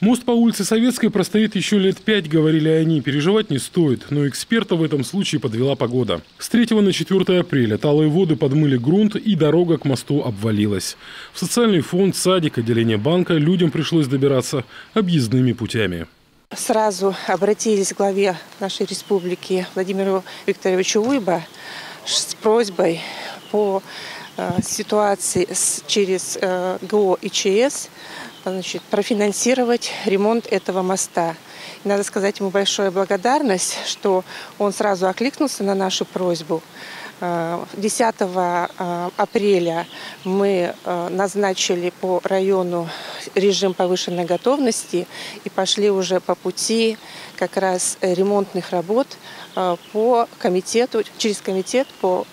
Мост по улице Советской простоит еще лет пять, говорили они. Переживать не стоит, но эксперта в этом случае подвела погода. С 3 на 4 апреля талые воды подмыли грунт и дорога к мосту обвалилась. В социальный фонд, садик, отделение банка людям пришлось добираться объездными путями. Сразу обратились к главе нашей республики Владимиру Викторовичу Уйба с просьбой по э, ситуации через э, ГО и ЧС значит, профинансировать ремонт этого моста. И надо сказать ему большую благодарность, что он сразу окликнулся на нашу просьбу. 10 э, э, апреля мы назначили по району режим повышенной готовности и пошли уже по пути как раз ремонтных работ по комитету, через комитет по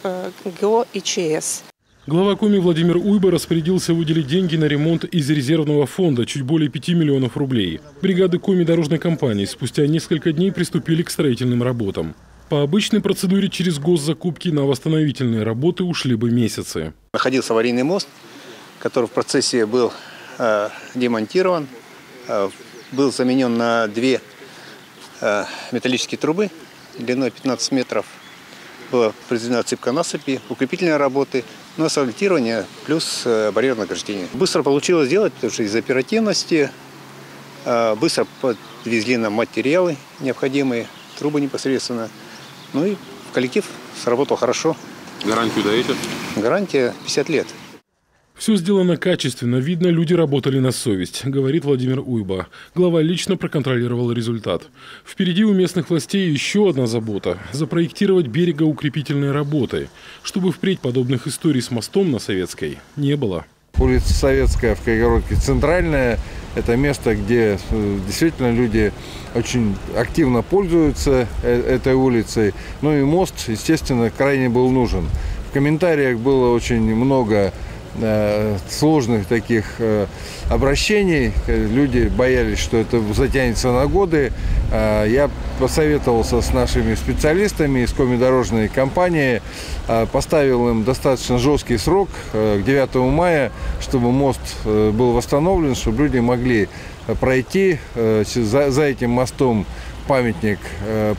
ГО и ЧС. Глава Коми Владимир Уйба распорядился выделить деньги на ремонт из резервного фонда чуть более 5 миллионов рублей. Бригады Коми дорожной компании спустя несколько дней приступили к строительным работам. По обычной процедуре через госзакупки на восстановительные работы ушли бы месяцы. Находился аварийный мост, который в процессе был э, демонтирован, э, был заменен на две э, металлические трубы длиной 15 метров. Была произведена отсыпка насыпи, укрепительные работы – ну, асфальтирование плюс э, барьерное ограждение. Быстро получилось сделать, потому что из оперативности э, быстро подвезли нам материалы необходимые, трубы непосредственно. Ну и коллектив сработал хорошо. Гарантию даете? Гарантия 50 лет. Все сделано качественно, видно, люди работали на совесть, говорит Владимир Уйба. Глава лично проконтролировал результат. Впереди у местных властей еще одна забота – запроектировать берегоукрепительные работы, чтобы впредь подобных историй с мостом на Советской не было. Улица Советская в Кайгородке центральная. Это место, где э, действительно люди очень активно пользуются э, этой улицей. Ну и мост, естественно, крайне был нужен. В комментариях было очень много сложных таких э, обращений. Люди боялись, что это затянется на годы. Э, я посоветовался с нашими специалистами из комидорожной компании, поставил им достаточно жесткий срок к 9 мая, чтобы мост был восстановлен, чтобы люди могли пройти за этим мостом памятник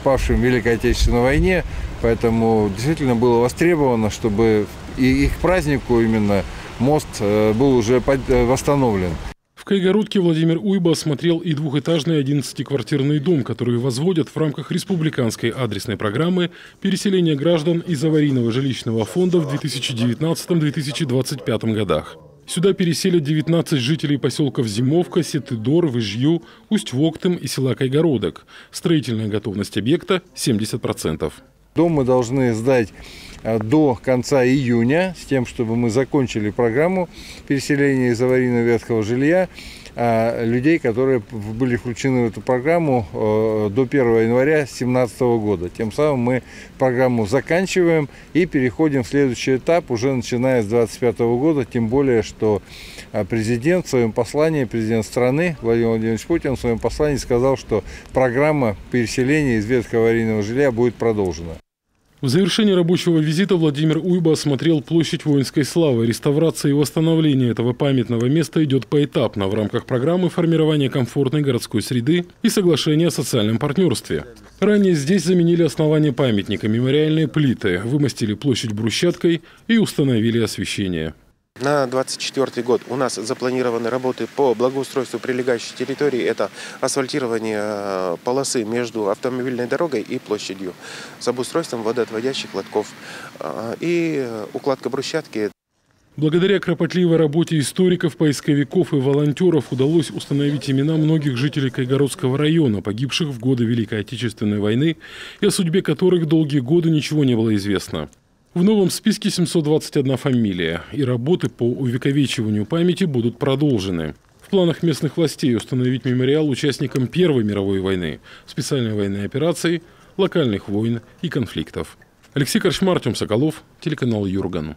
павшим в Великой Отечественной войне. Поэтому действительно было востребовано, чтобы и их празднику именно мост э, был уже э, восстановлен. В Кайгородке Владимир Уйба осмотрел и двухэтажный 11-квартирный дом, который возводят в рамках республиканской адресной программы переселения граждан из аварийного жилищного фонда в 2019-2025 годах. Сюда переселят 19 жителей поселков Зимовка, Сетыдор, Выжью, Усть-Воктым и села Кайгородок. Строительная готовность объекта – 70%. Дом мы должны сдать Э, до конца июня, с тем, чтобы мы закончили программу переселения из аварийного ветхого жилья а людей, которые были включены в эту программу э, до 1 января 2017 года. Тем самым мы программу заканчиваем и переходим в следующий этап уже начиная с 2025 года, тем более, что э, президент в своем послании, президент страны Владимир Владимирович Путин в своем послании сказал, что программа переселения из ветхого аварийного жилья будет продолжена. В завершении рабочего визита Владимир Уйба осмотрел площадь воинской славы. Реставрация и восстановление этого памятного места идет поэтапно в рамках программы формирования комфортной городской среды и соглашения о социальном партнерстве. Ранее здесь заменили основание памятника, мемориальные плиты, вымостили площадь брусчаткой и установили освещение. На 2024 год у нас запланированы работы по благоустройству прилегающей территории. Это асфальтирование э, полосы между автомобильной дорогой и площадью с обустройством водоотводящих лотков э, и укладка брусчатки. Благодаря кропотливой работе историков, поисковиков и волонтеров удалось установить имена многих жителей Кайгородского района, погибших в годы Великой Отечественной войны, и о судьбе которых долгие годы ничего не было известно. В новом списке 721 фамилия, и работы по увековечиванию памяти будут продолжены. В планах местных властей установить мемориал участникам Первой мировой войны, специальной военной операции, локальных войн и конфликтов. Алексей Корчмар, Соколов, телеканал Юрган.